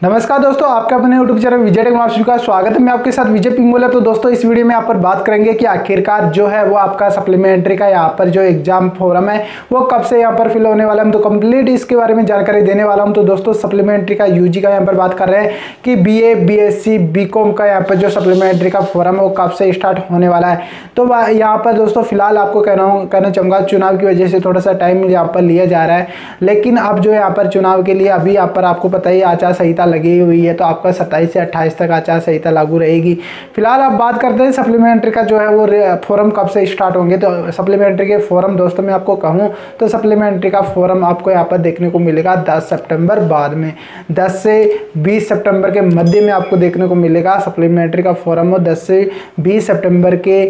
नमस्कार दोस्तों, आपका अपने YouTube चैनल विजय टेक में आप सभी का स्वागत है। मैं आपके साथ विजय पिंगोला। तो दोस्तों, इस वीडियो में यहाँ पर बात करेंगे कि आखिरकार जो है वो आपका सप्लीमेंट्री का यहाँ पर जो एग्ज़ाम फॉर्म है, वो कब से यहाँ पर फिल होने वाला है? तो कंप्लीट इसके बारे में जानकारी देने वाला हूँ। तो दोस्तों सप्लीमेंट्री का यूजी का यहाँ पर बात कर रहे हैं कि B A B S C B com का यहाँ पर जो सप्लीमेंट्री का फॉर्म है, वो कब से स्टार्ट होने वाला है? तो यहाँ पर दोस्तों, फ़िलहाल आपको कहना कहना चाहूँगा, चुनाव की वजह से थोड़ा सा टाइम यहाँ पर लिया जा रहा है। लेकिन अब जो यहाँ पर चुनाव के लिए अभी यहाँ पर आपको पता ही, आचार संहिता लगी हुई है तो आपका सत्ताईस से अट्ठाईस तक आचार संहिता लागू रहेगी। फ़िलहाल आप बात करते हैं सप्लीमेंट्री का, जो है वो फॉर्म कब से स्टार्ट होंगे तो सप्लीमेंट्री के फॉर्म दोस्तों मैं आपको कहूँ तो सप्लीमेंट्री का फॉर्म आपको यहाँ पर देखने को मिलेगा दस सेप्टेम्बर बाद में। दस से बीस सेप्टेम्बर के मध्य में आपको देखने को मिलेगा सप्लीमेंट्री का फॉर्म और दस से बीस सेप्टेम्बर के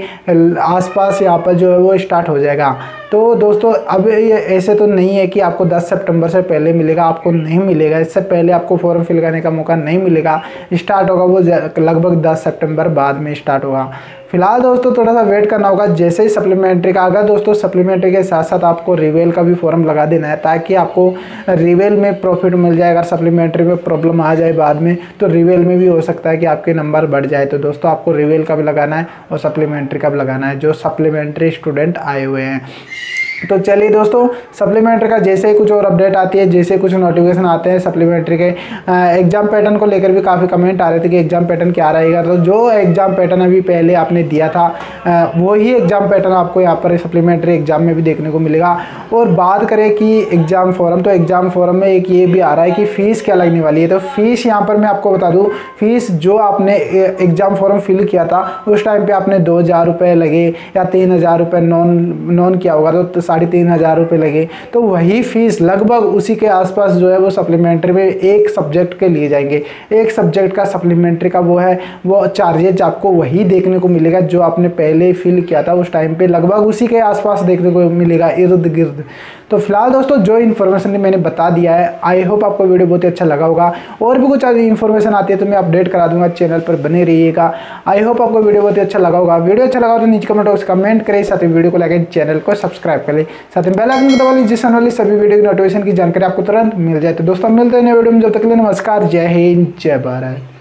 आसपास यहाँ पर जो है वो स्टार्ट हो जाएगा। तो दोस्तों, अब ऐसे तो नहीं है कि आपको 10 सितंबर से पहले मिलेगा, आपको नहीं मिलेगा। इससे पहले आपको फॉर्म फिल करने का मौका नहीं मिलेगा। स्टार्ट होगा वो लगभग 10 सितंबर बाद में स्टार्ट होगा। फ़िलहाल दोस्तों थोड़ा सा वेट करना होगा। जैसे ही सप्लीमेंट्री का अगर दोस्तों सप्लीमेंट्री के साथ साथ आपको रिवेल का भी फॉर्म लगा देना है ताकि आपको रिवेल में प्रॉफिट मिल जाए। अगर सप्लीमेंट्री में प्रॉब्लम आ जाए बाद में तो रिवेल में भी हो सकता है कि आपके नंबर बढ़ जाए। तो दोस्तों, आपको रिवेल का भी लगाना है और सप्लीमेंट्री का भी लगाना है, जो सप्लीमेंट्री स्टूडेंट आए हुए हैं। तो चलिए दोस्तों सप्लीमेंट्री का जैसे ही कुछ और अपडेट आती है, जैसे कुछ नोटिफिकेशन आते हैं सप्लीमेंट्री के एग्ज़ाम पैटर्न को लेकर भी काफ़ी कमेंट आ रहे थे कि एग्ज़ाम पैटर्न क्या रहेगा। तो जो एग्ज़ाम पैटर्न अभी पहले आपने दिया था वही एग्ज़ाम पैटर्न आपको यहाँ पर सप्लीमेंट्री एग्ज़ाम में भी देखने को मिलेगा। और बात करें कि एग्ज़ाम फॉरम तो एग्ज़ाम फॉरम में एक ये भी आ रहा है कि फ़ीस क्या लगने वाली है। तो फ़ीस यहाँ पर मैं आपको बता दूँ फ़ीस जो आपने एग्ज़ाम फॉरम फिल किया था, उस टाइम पर आपने दो हज़ार रुपये लगे या तीन हज़ार रुपये नॉन नॉन किया होगा। तो साढ़े तीन हज़ार रुपये लगे तो वही फ़ीस लगभग उसी के आसपास जो है वो सप्लीमेंट्री में एक सब्जेक्ट के लिए जाएँगे। एक सब्जेक्ट का सप्लीमेंट्री का वो है, वो चार्जेज आपको वही देखने को मिलेगा जो आपने पहले फिल किया था उस टाइम पर लगभग उसी के आसपास देखने को मिलेगा, इर्द गिर्द। तो फ़िलहाल दोस्तों, जो इन्फॉर्मेशन मैंने बता दिया है आई होप आपको वीडियो बहुत ही अच्छा लगा होगा। और भी कुछ इन्फॉर्मेशन आती है तो मैं अपडेट करा दूँगा चैनल पर बने रहिएगा। आई होप आपको वीडियो बहुत ही अच्छा लगा होगा। वीडियो अच्छा लगा तो नीचे कमेंट बॉक्स कमेंट करें, साथ ही वीडियो को लाइक चैनल को सब्सक्राइब करें। साथ ही बेल आइकन को दबा लीजिए जिससे वाली सभी वीडियो की नोटिफिकेशन की जानकारी आपको तुरंत मिल जाए। तो दोस्तों, मिलते हैं वीडियो में, जब तक नमस्कार, जय हिंद, जय भारत।